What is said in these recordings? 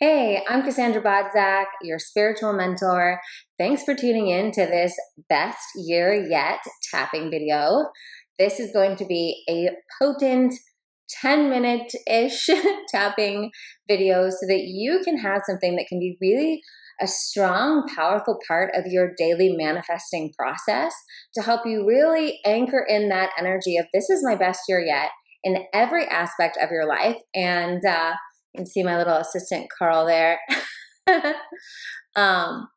Hey, I'm Cassandra Bodzak, your spiritual mentor. Thanks for tuning in to this best year yet tapping video. This is going to be a potent 10 minute ish tapping video so that you can have something that can be really a strong, powerful part of your daily manifesting process to help you really anchor in that energy of this is my best year yet in every aspect of your life. And uh, you can see my little assistant Carl there. um,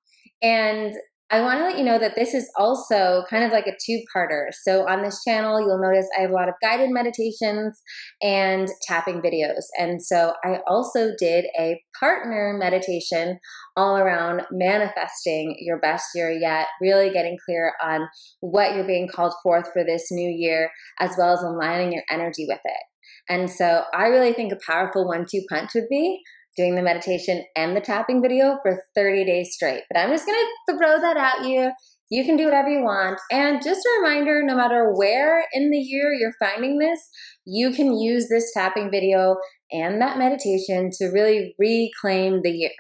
and I want to let you know that this is also kind of like a two-parter. So on this channel, you'll notice I have a lot of guided meditations and tapping videos. And so I also did a partner meditation all around manifesting your best year yet, really getting clear on what you're being called forth for this new year, as well as aligning your energy with it. And so I really think a powerful one two punch would be doing the meditation and the tapping video for 30 days straight. But I'm just gonna throw that at you. You can do whatever you want. And just a reminder no matter where in the year you're finding this, you can use this tapping video and that meditation to really reclaim the year.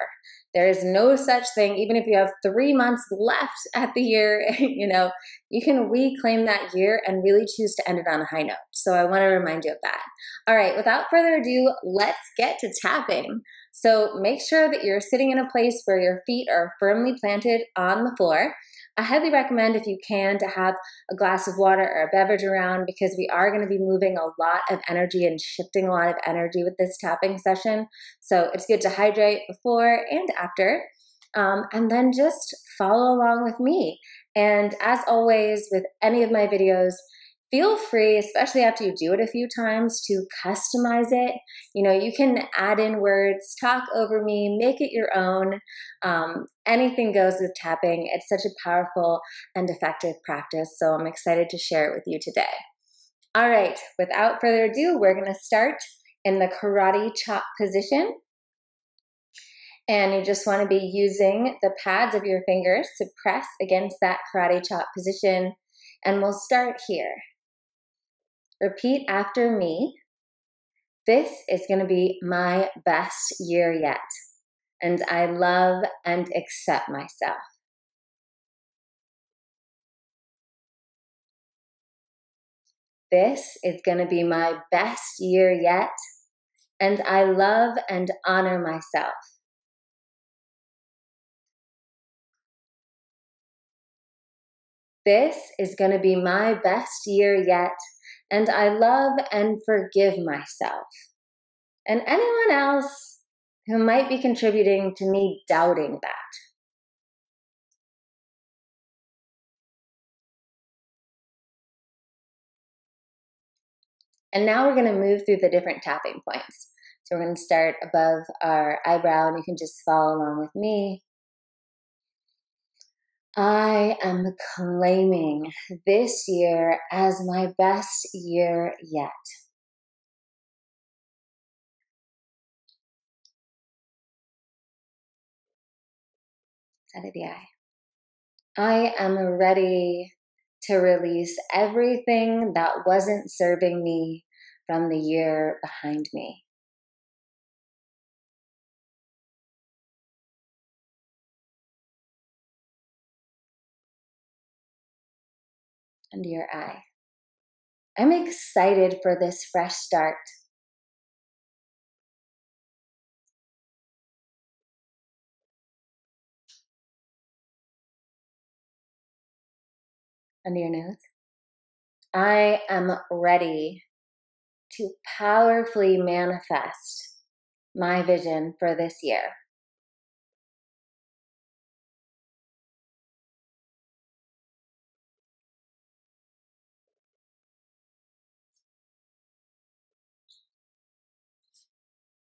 There is no such thing, even if you have three months left at the year, you know, you can reclaim that year and really choose to end it on a high note. So I want to remind you of that. All right, without further ado, let's get to tapping. So make sure that you're sitting in a place where your feet are firmly planted on the floor. I highly recommend if you can to have a glass of water or a beverage around because we are going to be moving a lot of energy and shifting a lot of energy with this tapping session. So it's good to hydrate before and after. Um, and then just follow along with me. And as always, with any of my videos, feel free, especially after you do it a few times, to customize it. You know, you can add in words, talk over me, make it your own. Um, anything goes with tapping. It's such a powerful and effective practice. So I'm excited to share it with you today. All right, without further ado, we're going to start in the karate chop position. And you just want to be using the pads of your fingers to press against that karate chop position. And we'll start here. Repeat after me. This is going to be my best year yet, and I love and accept myself. This is going to be my best year yet, and I love and honor myself. This is going to be my best year yet, and I love and forgive myself. And anyone else who might be contributing to me doubting that. And now we're going to move through the different tapping points. So we're going to start above our eyebrow, and you can just follow along with me. I am claiming this year as my best year yet. Side of the eye. I am ready to release everything that wasn't serving me from the year behind me. Under your eye. I'm excited for this fresh start. Under your nose. I am ready to powerfully manifest my vision for this year.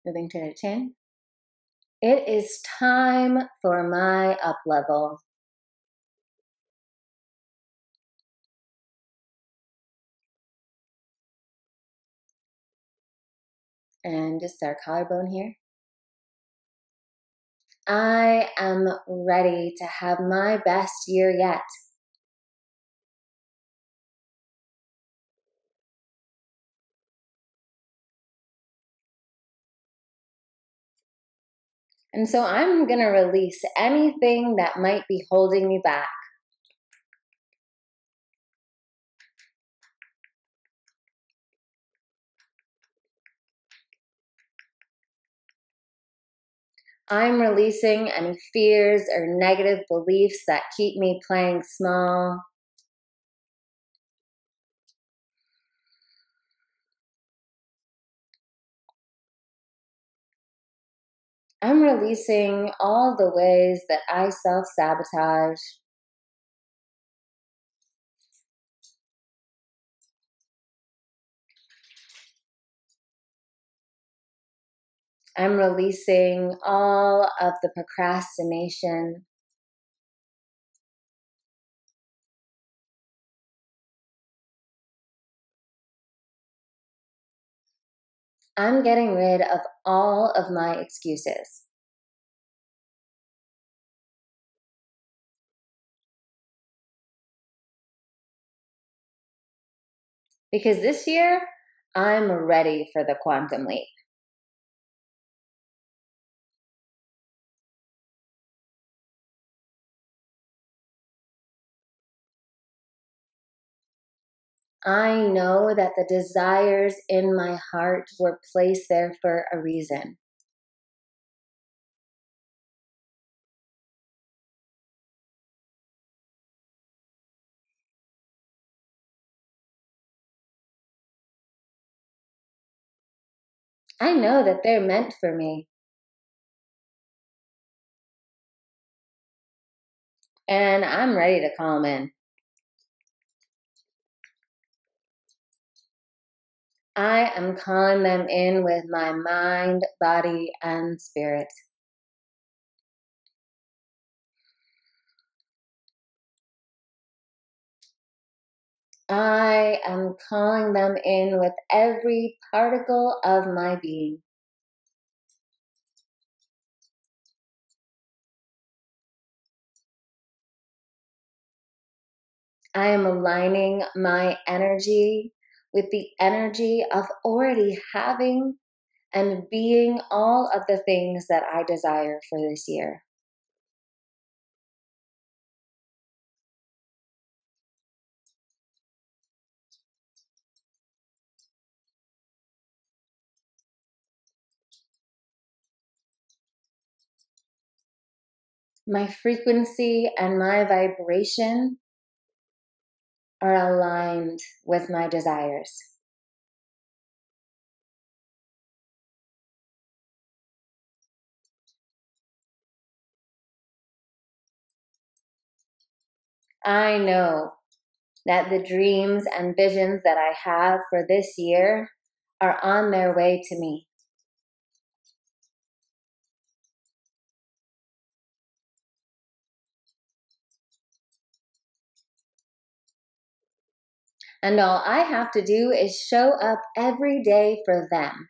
Moving to the chin. It is time for my up level. And just our collarbone here. I am ready to have my best year yet. And so I'm going to release anything that might be holding me back. I'm releasing any fears or negative beliefs that keep me playing small. I'm releasing all the ways that I self sabotage. I'm releasing all of the procrastination. I'm getting rid of all of my excuses. Because this year, I'm ready for the quantum leap. I know that the desires in my heart were placed there for a reason. I know that they're meant for me. And I'm ready to call them in. I am calling them in with my mind, body, and spirit. I am calling them in with every particle of my being. I am aligning my energy with the energy of already having and being all of the things that I desire for this year. My frequency and my vibration are aligned with my desires. I know that the dreams and visions that I have for this year are on their way to me. And all I have to do is show up every day for them.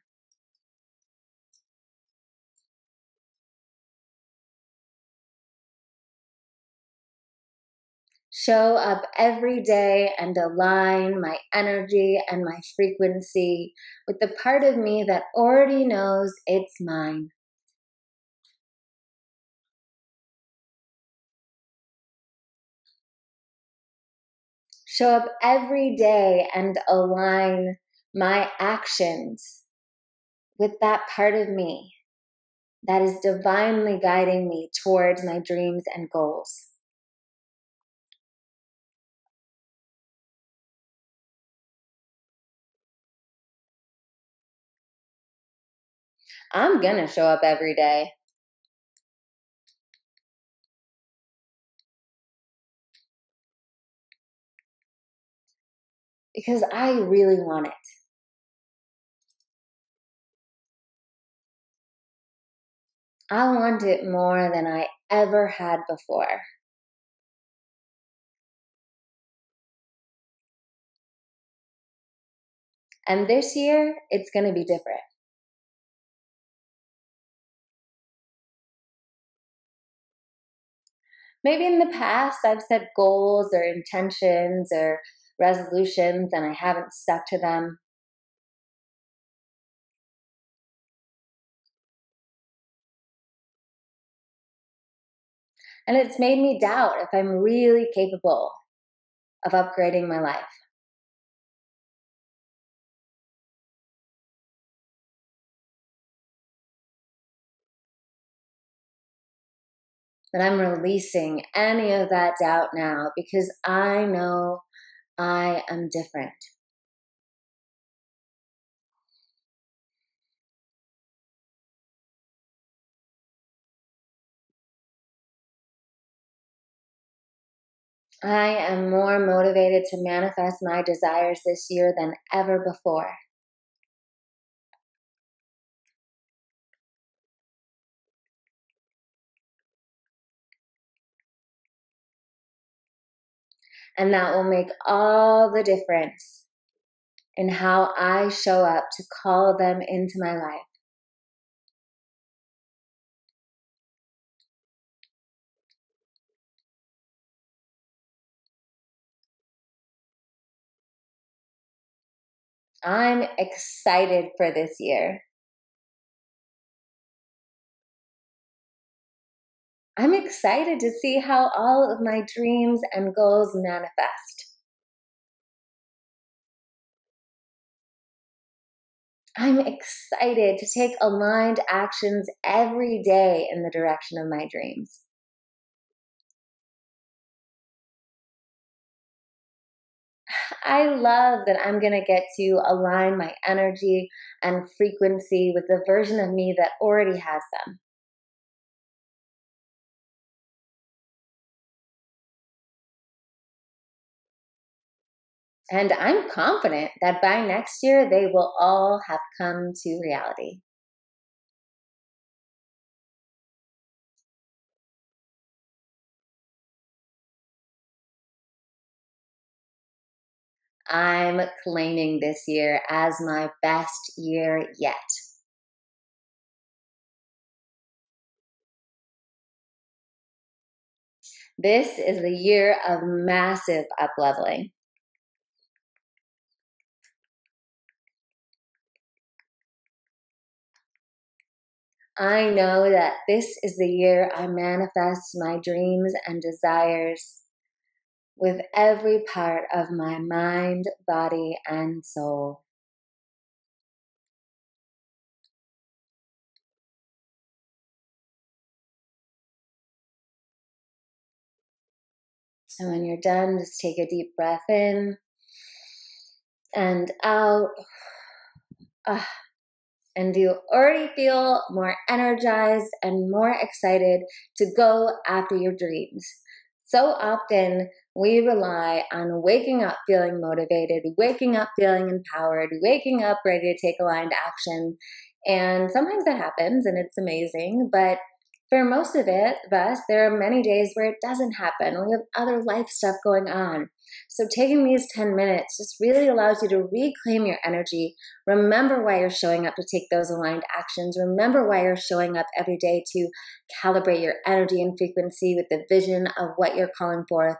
Show up every day and align my energy and my frequency with the part of me that already knows it's mine. Show up every day and align my actions with that part of me that is divinely guiding me towards my dreams and goals. I'm going to show up every day. Because I really want it. I want it more than I ever had before. And this year, it's going to be different. Maybe in the past, I've set goals or intentions or resolutions and I haven't stuck to them. And it's made me doubt if I'm really capable of upgrading my life. But I'm releasing any of that doubt now because I know I am different. I am more motivated to manifest my desires this year than ever before. And that will make all the difference in how I show up to call them into my life. I'm excited for this year. I'm excited to see how all of my dreams and goals manifest. I'm excited to take aligned actions every day in the direction of my dreams. I love that I'm going to get to align my energy and frequency with the version of me that already has them. And I'm confident that by next year, they will all have come to reality. I'm claiming this year as my best year yet. This is the year of massive upleveling. I know that this is the year I manifest my dreams and desires with every part of my mind, body, and soul. And when you're done, just take a deep breath in and out. Ah, and you already feel more energized and more excited to go after your dreams. So often we rely on waking up feeling motivated, waking up feeling empowered, waking up ready to take aligned action. And sometimes that happens and it's amazing, but for most of it, of us, there are many days where it doesn't happen. We have other life stuff going on. So taking these 10 minutes just really allows you to reclaim your energy. Remember why you're showing up to take those aligned actions. Remember why you're showing up every day to calibrate your energy and frequency with the vision of what you're calling forth.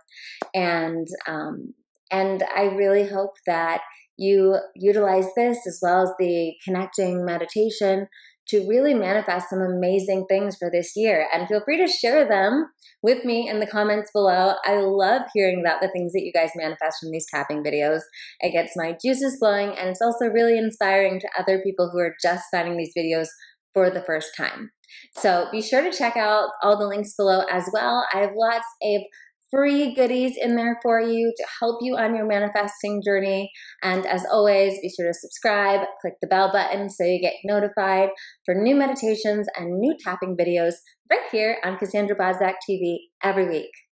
And um, and I really hope that you utilize this as well as the connecting meditation to really manifest some amazing things for this year. And feel free to share them with me in the comments below. I love hearing about the things that you guys manifest from these tapping videos. It gets my juices flowing and it's also really inspiring to other people who are just finding these videos for the first time. So be sure to check out all the links below as well. I have lots of free goodies in there for you to help you on your manifesting journey. And as always, be sure to subscribe, click the bell button so you get notified for new meditations and new tapping videos right here on Cassandra Bodzak TV every week.